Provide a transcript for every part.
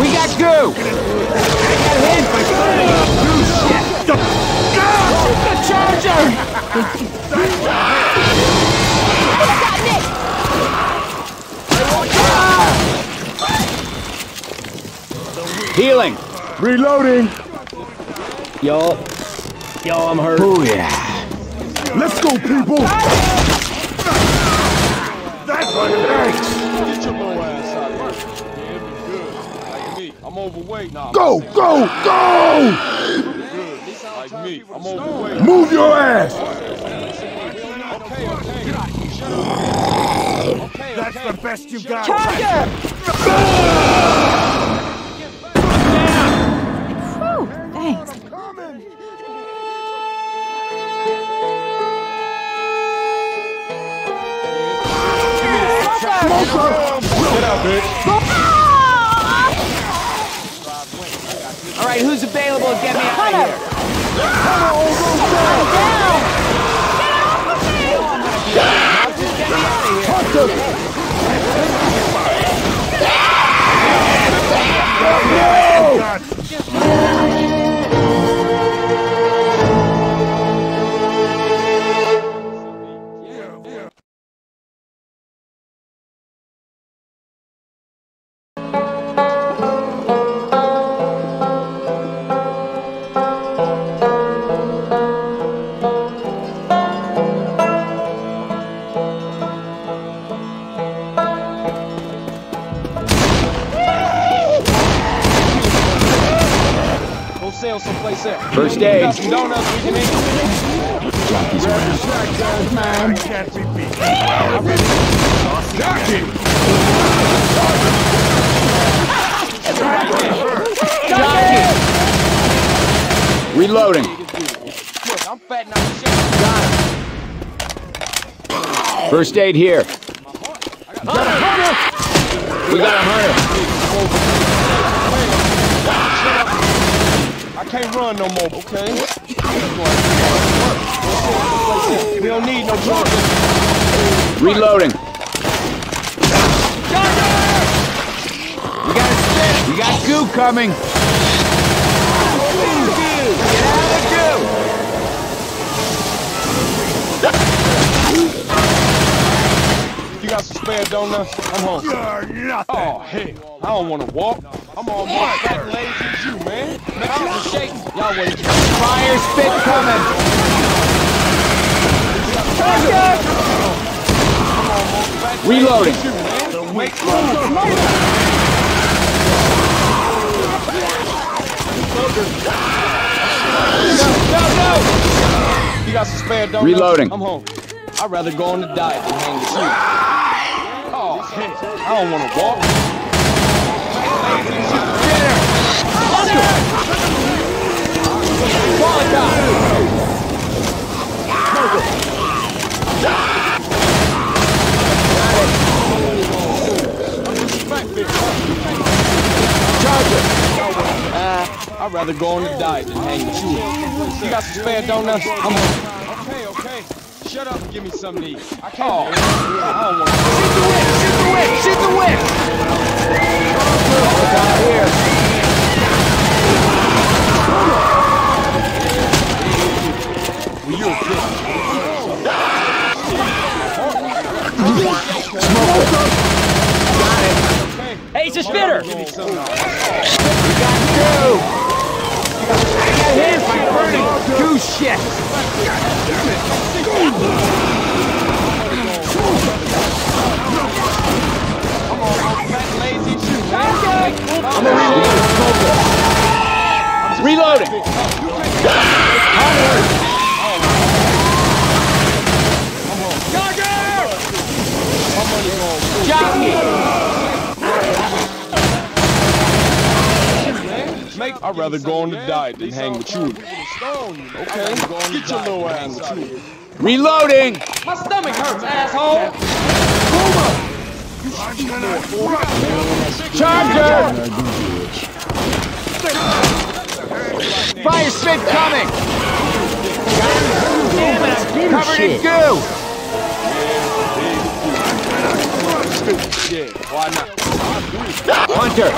We got goo! I got hit by goo shit! The charger! Healing! Reloading. Yo. Yo, I'm hurt. Oh yeah. Let's go, people. That's what thanks. Get your little ass out I'm overweight now. Go, go, go! Like me, I'm overweight. Move your ass. Okay, okay. Okay, That's the best you got. Target! Whew, thanks. All right, who's available? To get me! Out of here? Go First aid. some donuts we can eat. Junkies around. Can't be beat. Reloading. Look, I'm fatting out the shit. First aid here. We got a hunter. I can't run no more, okay? We don't need no drugs. Reloading. We got a spit. We got goo coming. Get out of the goo. You got some spare donuts? I'm home. You're nothing. Oh, hell. I don't want to walk. I'm all more fat and lazy as you, man. Make sure it's shaking. Y'all wait. Fire spit coming. Reloading. Make move. You got some spare donuts? Reloading. I'm home. I'd rather go on the diet than hang with you. Oh. I don't want to walk. Uh, I'd rather go on the diet than hang with you. You got some spare donuts? I'm home. Shut up and give me something to eat. I can't. Oh, I don't want to. Shoot the whip. Shoot the whip. Well, you're a bitch. Hey, it's a spitter! Give me. Goo. I got hit by burning goo shit. Fat, man. Reloading. Jockey. Make, I'd rather go on the diet than hang with you. Okay? Get your little ass out of here. Reloading. My stomach hurts, asshole! Charger! Fire spit coming! Damn it! Covered in goo! Hunter!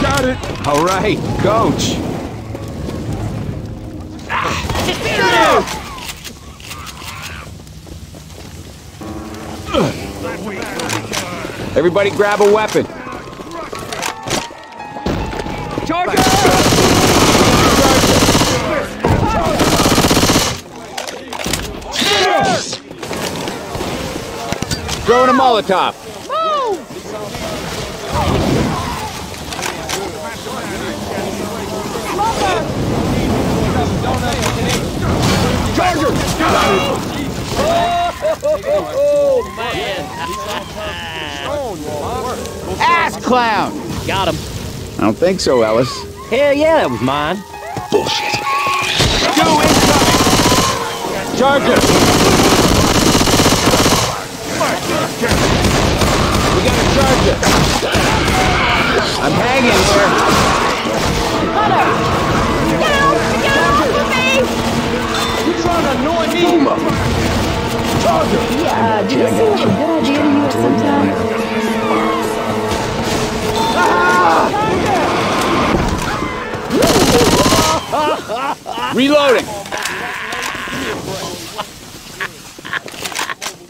Got it! All right, coach! Everybody grab a weapon. Throwing a Molotov. Clown. Got him. I don't think so, Ellis. Hell yeah, that was mine. Bullshit. Two incoming. Charger. Reloading.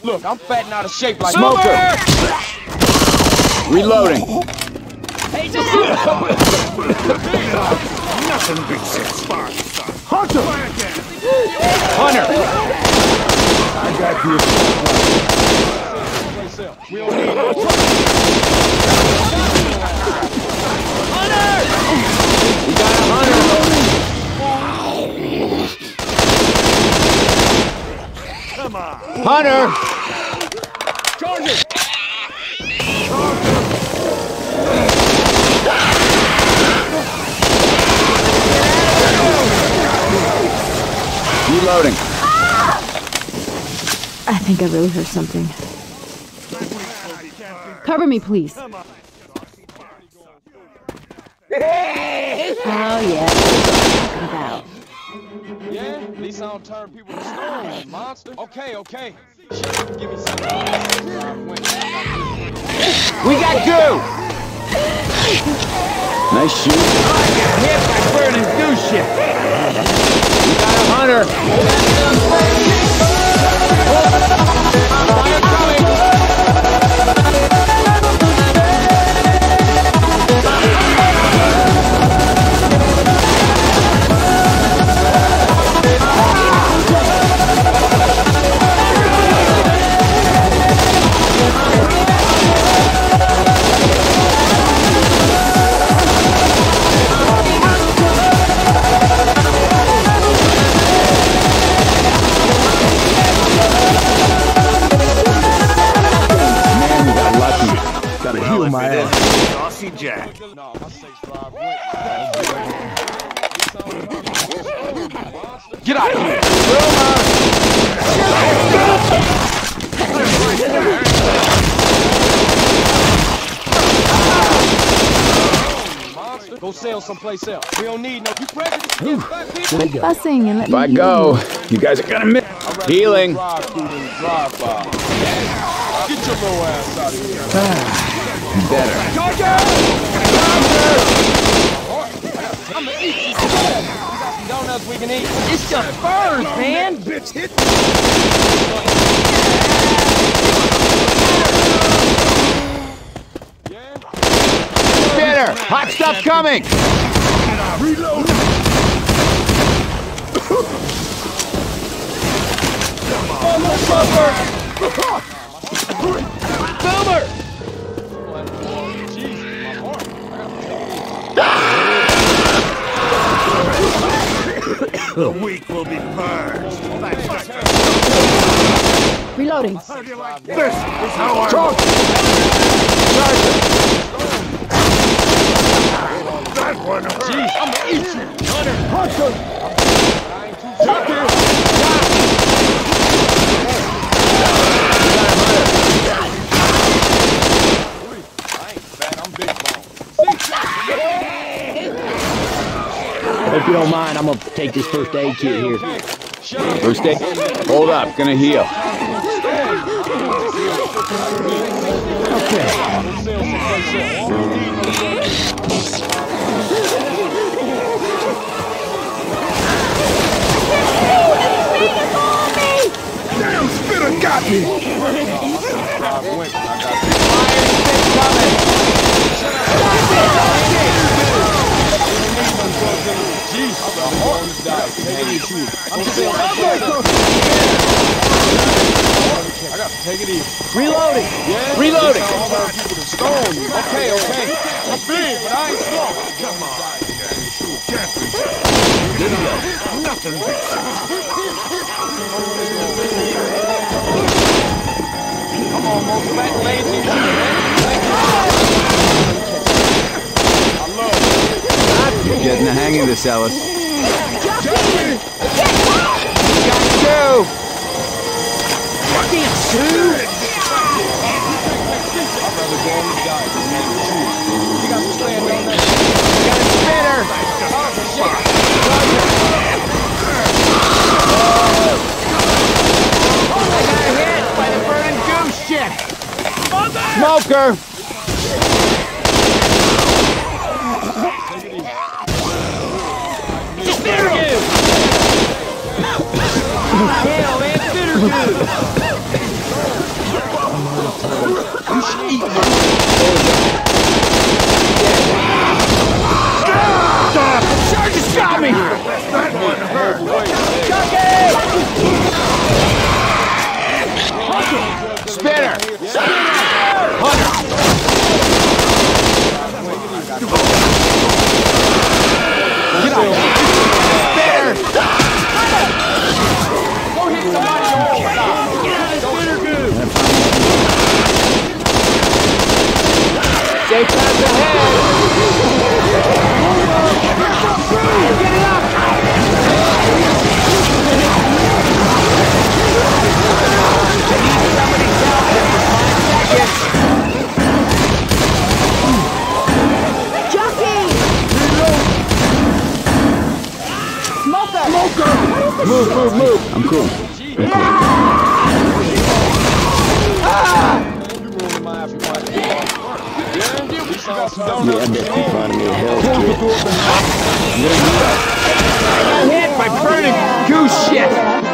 Look, I'm fat and out of shape like Smoker. Reloading. Nothing beats that spark. Hunter. Hunter. I got you. We don't need no We got a hunter. Come on. Hunter. Reloading. I think I really heard something. Cover me, please. Oh, yeah. Talking about. Yeah? At least I don't turn people to stone, monster. Okay, okay. Shut give me some. We got goo. Nice shoot. I got hit by burning goo shit. We got a hunter. Get out of here! Go sail someplace else. We don't need no. You prejudice against black? Fussing and let If I me go, you guys are gonna miss. Healing. go Drive through than drive by. Get your little ass ah. out of here. Better. I'm gonna eat you. We got some donuts we can eat. This stuff burns, man. Bitch, hit Yeah? Bitter. Hot stuff coming. Reload. Jesus, The weak will be purged. Reloading. This is how I That one hurt. Jeez, I'm gonna eat you. I if you don't mind, I'm going to take this first aid kit here. First aid? Hold up. Gonna heal. Damn, Spitter got me! Coming! I got to. Take it easy. To. Reloading. Yeah? Reloading. All those people that stone you. Okay, okay. I'm big, but I ain't slow. Come on. Nothing beats I'm almost lazy too, man. Thank you. I love it. You're getting the hang of this, Ellis. Got. I'd rather go on the diet than hang with you. You got some stand on that. Got a spinner. I got hit by the burning goose shit. Smoker. Hell, man, bitter dude. Ahead! Get it up! I need help every five seconds! Jockey! Smoker! Move, move, move! I'm cool. You Yeah? I bet you finding me a health kit. I got hit by burning goose shit!